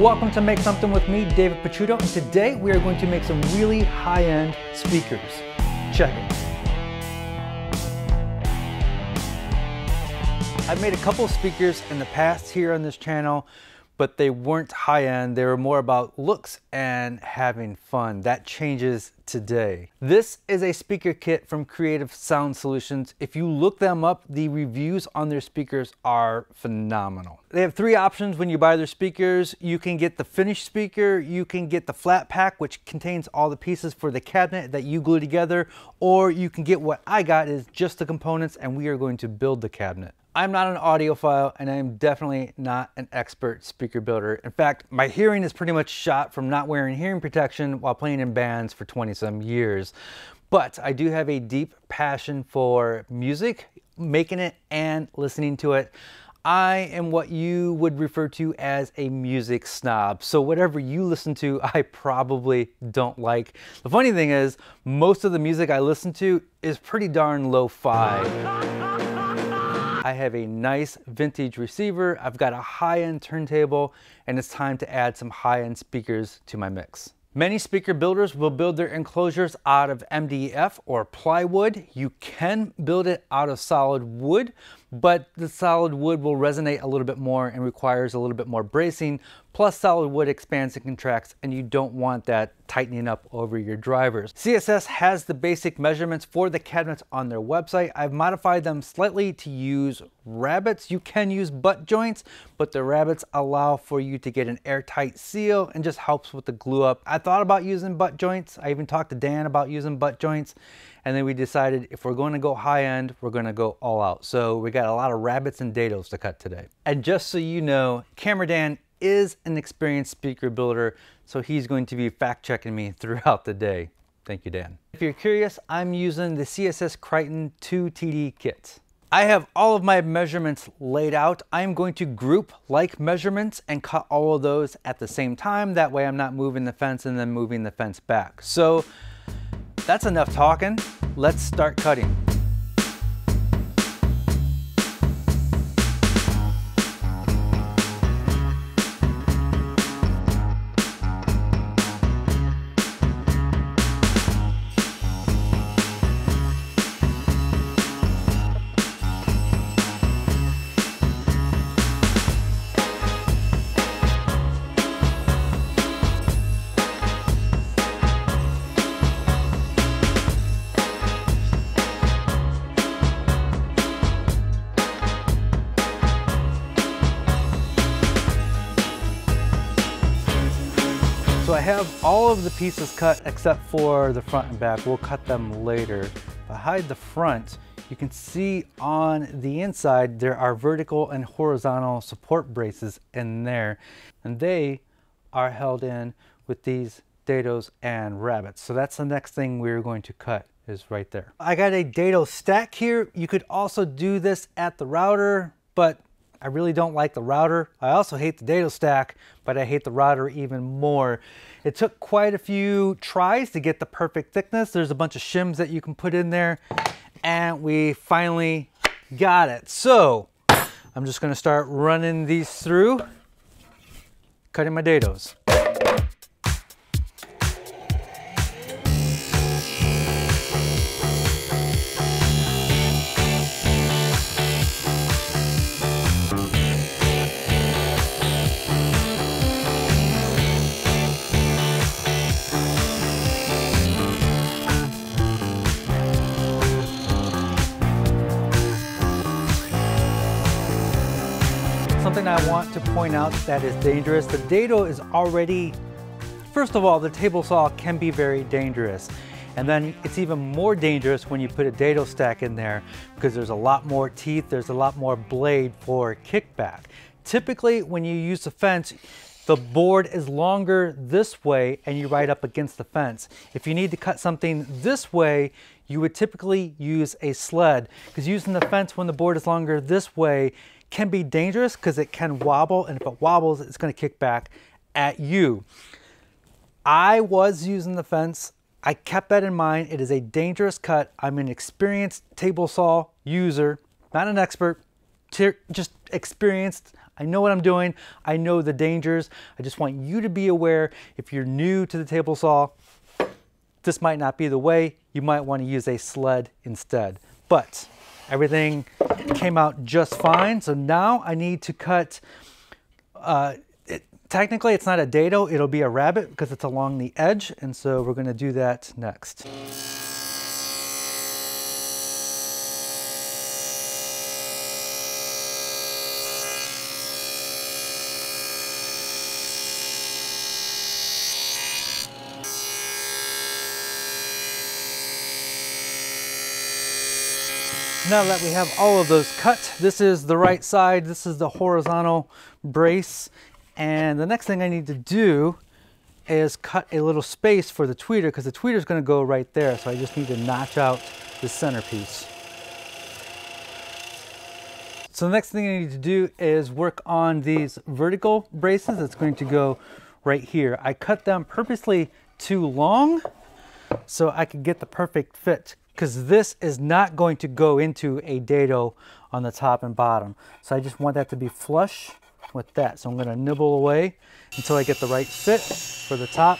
Welcome to Make Something with me, David Picciuto, and today we are going to make some really high-end speakers. Check it. I've made a couple speakers in the past here on this channel but they weren't high end. They were more about looks and having fun. That changes today. This is a speaker kit from Creative Sound Solutions. If you look them up, the reviews on their speakers are phenomenal. They have three options when you buy their speakers. You can get the finished speaker, you can get the flat pack, which contains all the pieces for the cabinet that you glue together, or you can get what I got is just the components and we are going to build the cabinet. I'm not an audiophile and I'm definitely not an expert speaker builder. In fact, my hearing is pretty much shot from not wearing hearing protection while playing in bands for 20 some years. But I do have a deep passion for music, making it and listening to it. I am what you would refer to as a music snob. So whatever you listen to, I probably don't like. The funny thing is, most of the music I listen to is pretty darn lo-fi. I have a nice vintage receiver, I've got a high-end turntable, and it's time to add some high-end speakers to my mix. Many speaker builders will build their enclosures out of MDF or plywood. You can build it out of solid wood, but the solid wood will resonate a little bit more and requires a little bit more bracing. Plus solid wood expands and contracts and you don't want that tightening up over your drivers. CSS has the basic measurements for the cabinets on their website. I've modified them slightly to use rabbets. You can use butt joints, but the rabbets allow for you to get an airtight seal and just helps with the glue up. I thought about using butt joints. I even talked to Dan about using butt joints and then we decided if we're going to go high end, we're going to go all out. So we got a lot of rabbets and dados to cut today. And just so you know, Camera Dan is an experienced speaker builder, so he's going to be fact checking me throughout the day. Thank you, Dan. If you're curious, I'm using the CSS Criton 2 TD kit. I have all of my measurements laid out. I'm going to group like measurements and cut all of those at the same time. That way I'm not moving the fence and then moving the fence back. So that's enough talking. Let's start cutting. Of the pieces cut except for the front and back. We'll cut them later. If I hide the front, you can see on the inside there are vertical and horizontal support braces in there. And they are held in with these dados and rabbets. So that's the next thing we're going to cut is right there. I got a dado stack here. You could also do this at the router, but I really don't like the router. I also hate the dado stack, but I hate the router even more. It took quite a few tries to get the perfect thickness. There's a bunch of shims that you can put in there, and we finally got it. So I'm just gonna start running these through, cutting my dados. Want to point out that is dangerous. The dado is already, first of all, the table saw can be very dangerous. And then it's even more dangerous when you put a dado stack in there because there's a lot more teeth, there's a lot more blade for kickback. Typically, when you use the fence, the board is longer this way and you ride up against the fence. If you need to cut something this way, you would typically use a sled because using the fence when the board is longer this way, can be dangerous because it can wobble, and if it wobbles, it's going to kick back at you. I was using the fence. I kept that in mind. It is a dangerous cut. I'm an experienced table saw user, not an expert, just experienced. I know what I'm doing. I know the dangers. I just want you to be aware if you're new to the table saw, this might not be the way. You might want to use a sled instead. But everything came out just fine. So now I need to cut, uh, it, technically it's not a dado, it'll be a rabbet because it's along the edge. And so we're gonna do that next. Now that we have all of those cut, this is the right side, this is the horizontal brace, and the next thing I need to do is cut a little space for the tweeter because the tweeter is going to go right there, so I just need to notch out the centerpiece. So the next thing I need to do is work on these vertical braces. It's going to go right here. I cut them purposely too long so I could get the perfect fit because this is not going to go into a dado on the top and bottom. So I just want that to be flush with that. So I'm gonna nibble away until I get the right fit for the top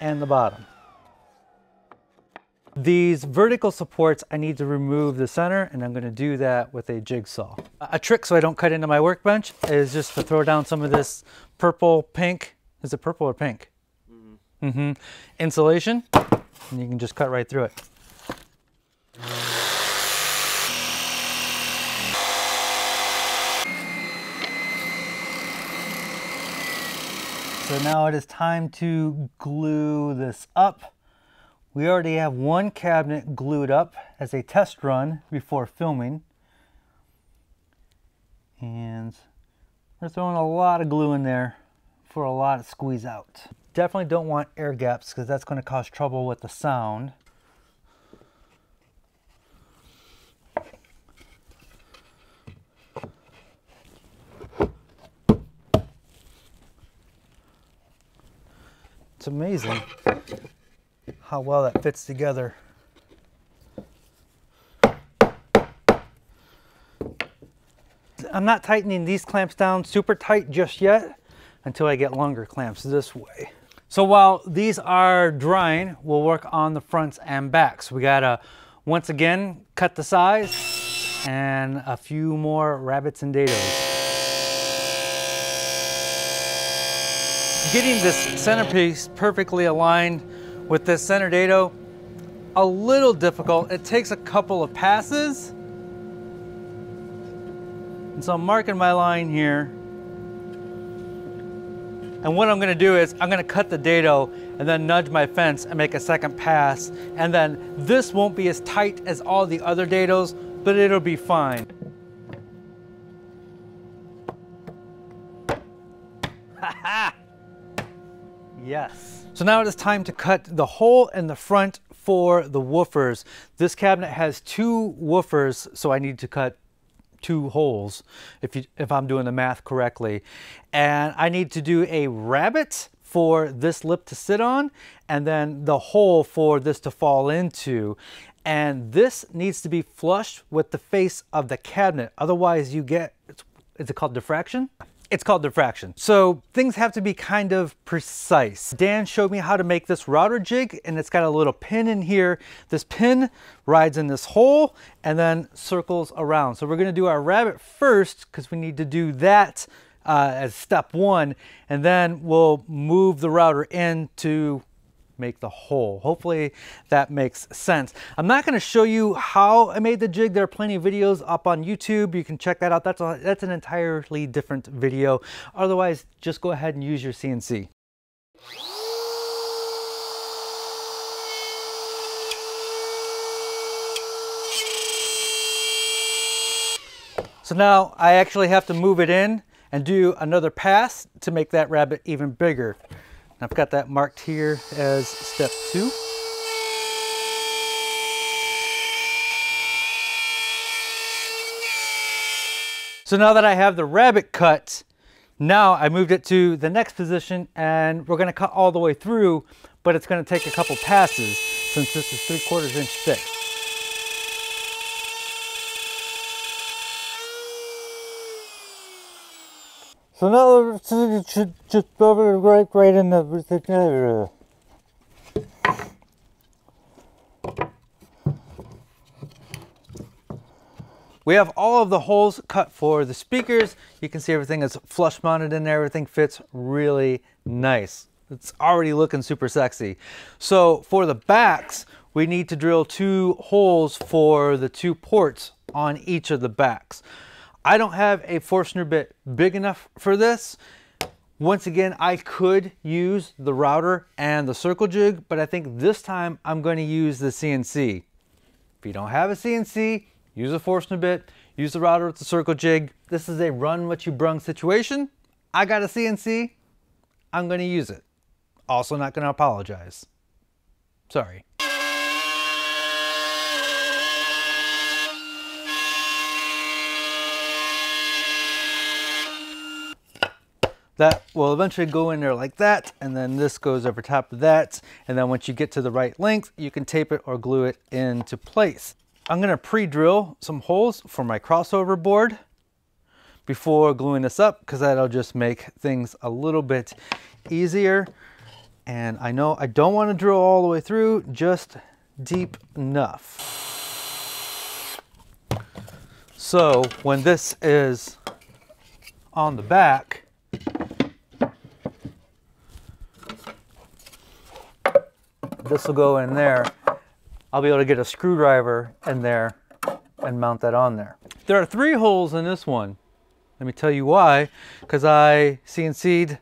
and the bottom. These vertical supports, I need to remove the center and I'm gonna do that with a jigsaw. A trick so I don't cut into my workbench is just to throw down some of this purple pink. Is it purple or pink? Mm-hmm. Mm -hmm. Insulation and you can just cut right through it. So now it is time to glue this up. We already have one cabinet glued up as a test run before filming. And we're throwing a lot of glue in there for a lot of squeeze out. Definitely don't want air gaps because that's going to cause trouble with the sound. It's amazing how well that fits together. I'm not tightening these clamps down super tight just yet until I get longer clamps this way. So while these are drying, we'll work on the fronts and backs. We gotta, once again, cut the size and a few more rabbets and dados. Getting this centerpiece perfectly aligned with this center dado, a little difficult. It takes a couple of passes. And so I'm marking my line here and what I'm gonna do is I'm gonna cut the dado and then nudge my fence and make a second pass. And then this won't be as tight as all the other dados, but it'll be fine. yes. So now it is time to cut the hole in the front for the woofers. This cabinet has two woofers, so I need to cut two holes if you if I'm doing the math correctly. And I need to do a rabbet for this lip to sit on and then the hole for this to fall into. And this needs to be flush with the face of the cabinet. Otherwise you get, it's, is it called diffraction? It's called diffraction. So things have to be kind of precise. Dan showed me how to make this router jig and it's got a little pin in here. This pin rides in this hole and then circles around. So we're gonna do our rabbet first because we need to do that uh, as step one and then we'll move the router into make the hole. Hopefully that makes sense. I'm not going to show you how I made the jig. There are plenty of videos up on YouTube. You can check that out. That's, a, that's an entirely different video. Otherwise, just go ahead and use your CNC. So now I actually have to move it in and do another pass to make that rabbet even bigger. I've got that marked here as step two. So now that I have the rabbet cut, now I moved it to the next position and we're gonna cut all the way through, but it's gonna take a couple passes since this is three quarters inch thick. So now it should just rubber right, right in the. We have all of the holes cut for the speakers. You can see everything is flush mounted in there. Everything fits really nice. It's already looking super sexy. So for the backs, we need to drill two holes for the two ports on each of the backs. I don't have a Forstner bit big enough for this. Once again, I could use the router and the circle jig, but I think this time I'm going to use the CNC. If you don't have a CNC, use a Forstner bit, use the router with the circle jig. This is a run what you brung situation. I got a CNC, I'm going to use it. Also not going to apologize. Sorry. That will eventually go in there like that and then this goes over top of that and then once you get to the right length you can tape it or glue it into place. I'm going to pre-drill some holes for my crossover board before gluing this up because that'll just make things a little bit easier and I know I don't want to drill all the way through just deep enough. So when this is on the back this will go in there. I'll be able to get a screwdriver in there and mount that on there. There are three holes in this one. Let me tell you why, because I CNC'd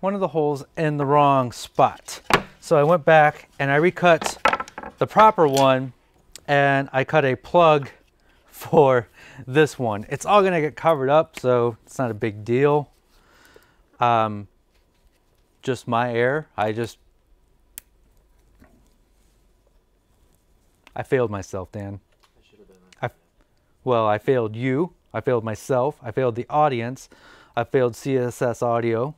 one of the holes in the wrong spot. So I went back and I recut the proper one and I cut a plug for this one. It's all gonna get covered up, so it's not a big deal. Um, just my error. I just I failed myself, Dan. I, should have. been I well, I failed you. I failed myself. I failed the audience. I failed CSS audio.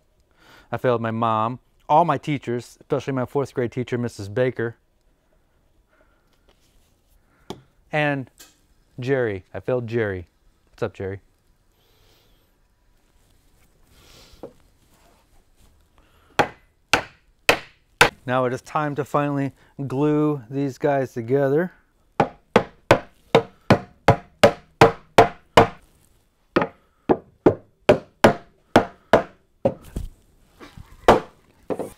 I failed my mom. All my teachers, especially my fourth grade teacher, Mrs. Baker. And Jerry. I failed Jerry. What's up, Jerry? Now it is time to finally glue these guys together.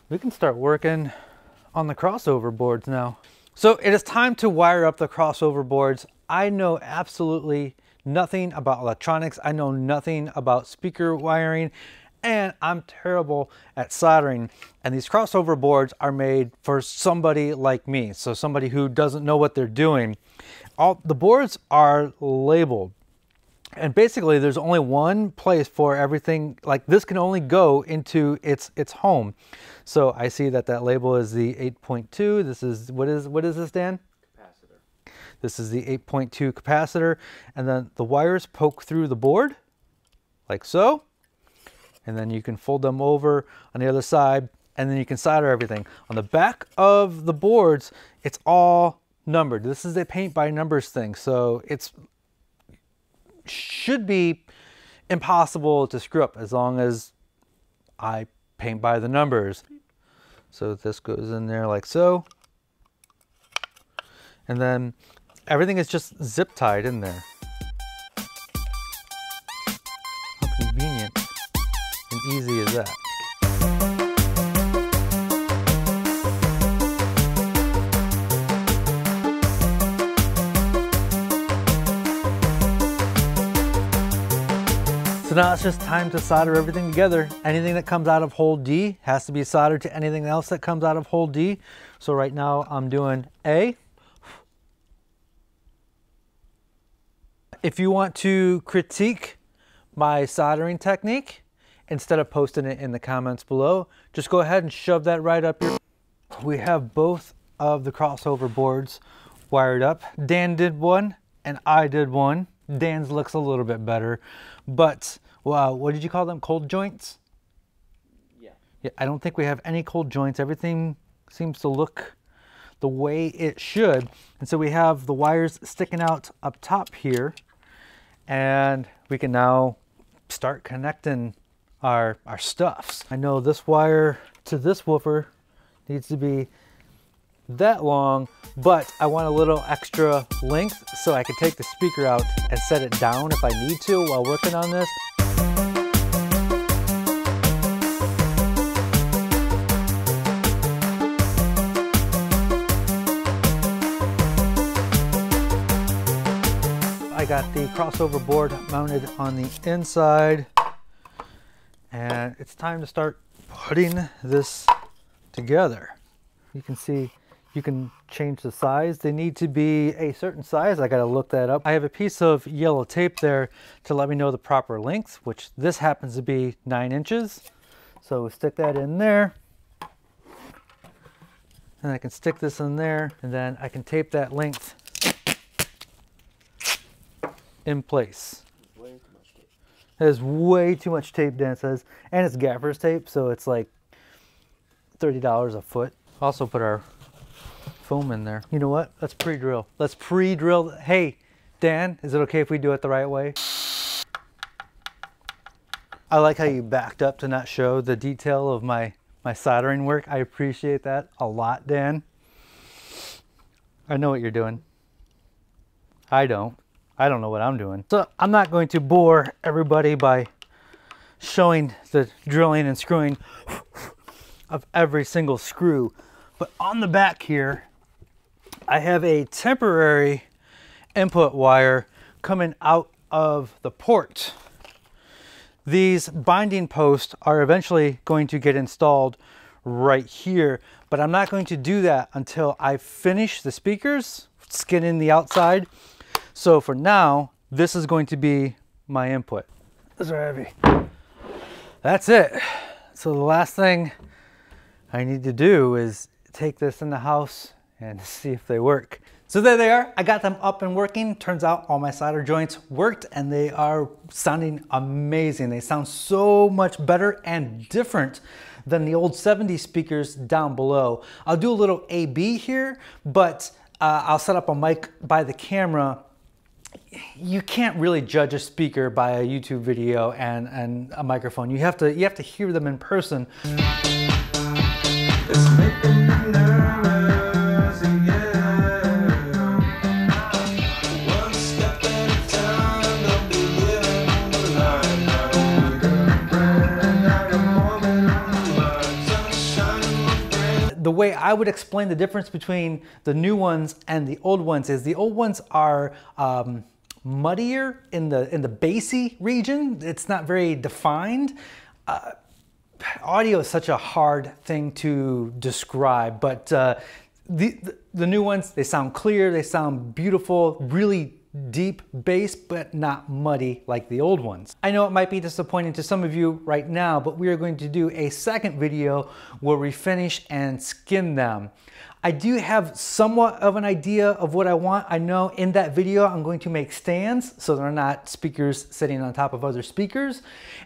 We can start working on the crossover boards now. So it is time to wire up the crossover boards. I know absolutely nothing about electronics. I know nothing about speaker wiring and I'm terrible at soldering. And these crossover boards are made for somebody like me, so somebody who doesn't know what they're doing. All the boards are labeled. And basically there's only one place for everything like this can only go into its its home. So I see that that label is the 8.2. This is what is what is this Dan? Capacitor. This is the 8.2 capacitor and then the wires poke through the board like so and then you can fold them over on the other side and then you can solder everything. On the back of the boards, it's all numbered. This is a paint by numbers thing, so it's should be impossible to screw up as long as I paint by the numbers. So this goes in there like so. And then everything is just zip tied in there. Easy as that. So now it's just time to solder everything together. Anything that comes out of hole D has to be soldered to anything else that comes out of hole D. So right now I'm doing A. If you want to critique my soldering technique, instead of posting it in the comments below, just go ahead and shove that right up your... We have both of the crossover boards wired up. Dan did one and I did one. Dan's looks a little bit better, but well, what did you call them? Cold joints? Yeah. Yeah, I don't think we have any cold joints. Everything seems to look the way it should. And so we have the wires sticking out up top here and we can now start connecting our, our stuffs. I know this wire to this woofer needs to be that long, but I want a little extra length so I can take the speaker out and set it down if I need to while working on this. I got the crossover board mounted on the inside and it's time to start putting this together. You can see you can change the size. They need to be a certain size. I got to look that up. I have a piece of yellow tape there to let me know the proper length, which this happens to be nine inches. So we stick that in there. And I can stick this in there and then I can tape that length in place. There's way too much tape, Dan says. And it's gaffer's tape, so it's like $30 a foot. Also put our foam in there. You know what? Let's pre-drill. Let's pre-drill. Hey, Dan, is it okay if we do it the right way? I like how you backed up to not show the detail of my, my soldering work. I appreciate that a lot, Dan. I know what you're doing. I don't. I don't know what I'm doing. So I'm not going to bore everybody by showing the drilling and screwing of every single screw. But on the back here, I have a temporary input wire coming out of the port. These binding posts are eventually going to get installed right here, but I'm not going to do that until I finish the speakers, skinning the outside. So for now, this is going to be my input. Those are heavy. That's it. So the last thing I need to do is take this in the house and see if they work. So there they are. I got them up and working. Turns out all my solder joints worked and they are sounding amazing. They sound so much better and different than the old 70 speakers down below. I'll do a little A-B here, but uh, I'll set up a mic by the camera you can't really judge a speaker by a YouTube video and, and a microphone. You have to you have to hear them in person. Way I would explain the difference between the new ones and the old ones is the old ones are um, muddier in the in the bassy region. It's not very defined. Uh, audio is such a hard thing to describe, but uh, the, the the new ones they sound clear, they sound beautiful, really deep bass, but not muddy like the old ones. I know it might be disappointing to some of you right now, but we are going to do a second video where we finish and skin them. I do have somewhat of an idea of what I want. I know in that video I'm going to make stands so they're not speakers sitting on top of other speakers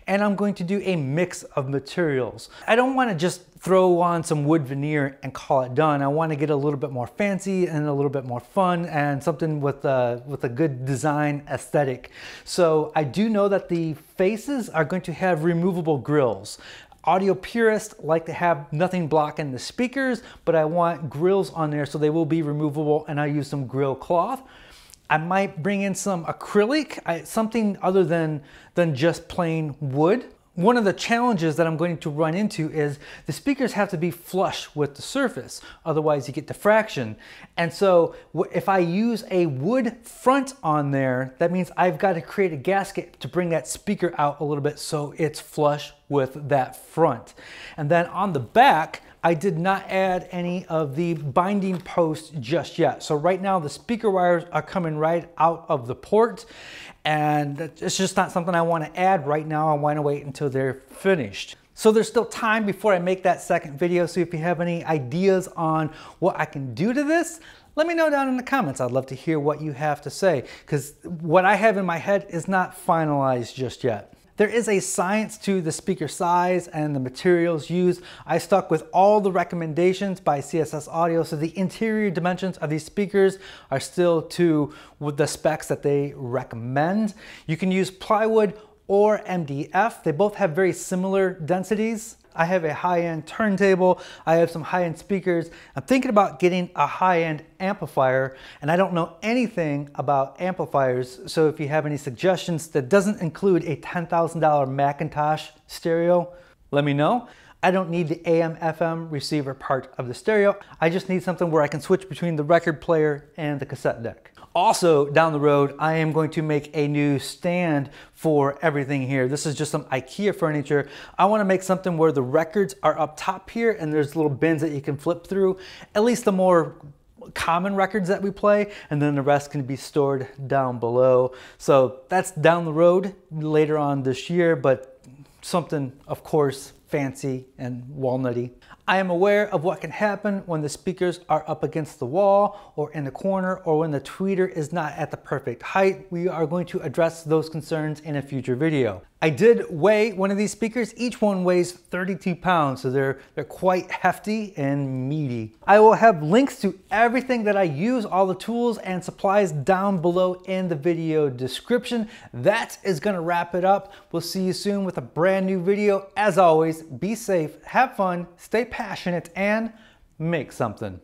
and I'm going to do a mix of materials. I don't want to just throw on some wood veneer and call it done. I want to get a little bit more fancy and a little bit more fun and something with a, with a good design aesthetic. So I do know that the faces are going to have removable grills. Audio purists like to have nothing blocking the speakers, but I want grills on there so they will be removable and I use some grill cloth. I might bring in some acrylic, I, something other than, than just plain wood. One of the challenges that I'm going to run into is the speakers have to be flush with the surface, otherwise you get diffraction. And so if I use a wood front on there, that means I've got to create a gasket to bring that speaker out a little bit so it's flush with that front. And then on the back, I did not add any of the binding posts just yet. So right now the speaker wires are coming right out of the port and it's just not something I want to add right now. I want to wait until they're finished. So there's still time before I make that second video. So if you have any ideas on what I can do to this, let me know down in the comments. I'd love to hear what you have to say because what I have in my head is not finalized just yet. There is a science to the speaker size and the materials used. I stuck with all the recommendations by CSS Audio, so the interior dimensions of these speakers are still to the specs that they recommend. You can use plywood or MDF. They both have very similar densities. I have a high-end turntable. I have some high-end speakers. I'm thinking about getting a high-end amplifier and I don't know anything about amplifiers. So if you have any suggestions that doesn't include a $10,000 McIntosh stereo, let me know. I don't need the AM FM receiver part of the stereo. I just need something where I can switch between the record player and the cassette deck. Also down the road, I am going to make a new stand for everything here. This is just some Ikea furniture. I wanna make something where the records are up top here and there's little bins that you can flip through, at least the more common records that we play and then the rest can be stored down below. So that's down the road later on this year, but something of course fancy and walnutty. I am aware of what can happen when the speakers are up against the wall or in the corner or when the tweeter is not at the perfect height. We are going to address those concerns in a future video. I did weigh one of these speakers. Each one weighs 32 pounds, so they're, they're quite hefty and meaty. I will have links to everything that I use, all the tools and supplies down below in the video description. That is gonna wrap it up. We'll see you soon with a brand new video. As always, be safe, have fun, stay passionate, and make something.